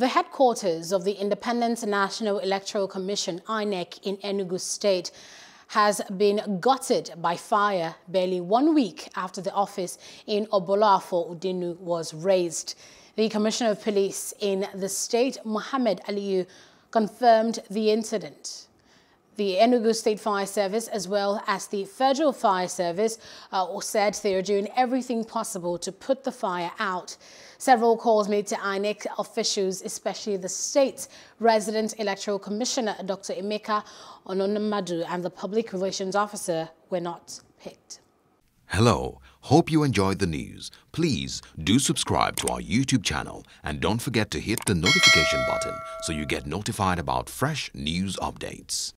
The headquarters of the Independent National Electoral Commission, INEC, in Enugu State has been gutted by fire barely one week after the office in Obollo-Afor Udenu was razed. The Commissioner of Police in the state, Mohammed Aliyu, confirmed the incident. The Enugu State Fire Service, as well as the Federal Fire Service, uh, said they are doing everything possible to put the fire out. Several calls made to INEC officials, especially the state's resident electoral commissioner, Dr. Emeka Ononamadu, and the public relations officer were not picked. Hello, hope you enjoyed the news. Please do subscribe to our YouTube channel and don't forget to hit the notification button so you get notified about fresh news updates.